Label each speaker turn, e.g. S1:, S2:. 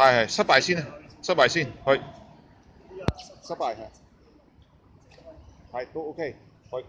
S1: 係係失敗先啊，失敗先，去失敗係係都 OK，去。